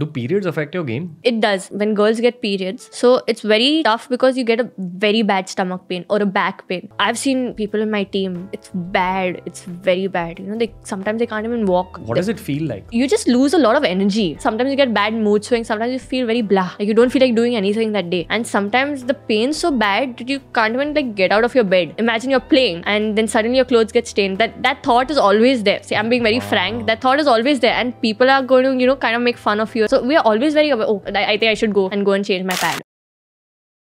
Do periods affect your game? It does when girls get periods. So it's very tough because you get a very bad stomach pain or a back pain. I've seen people in my team. It's bad. It's very bad. You know, they sometimes they can't even walk. What does it feel like? You just lose a lot of energy. Sometimes you get bad mood swings. Sometimes you feel very blah. Like you don't feel like doing anything that day. And sometimes the pain's so bad that you can't even like get out of your bed. Imagine you're playing and then suddenly your clothes get stained. That that thought is always there. See, I'm being very frank. That thought is always there, and people are going to you know kind of make fun of you. So we are always very aware. Oh, I I think I should go and go and change my pad.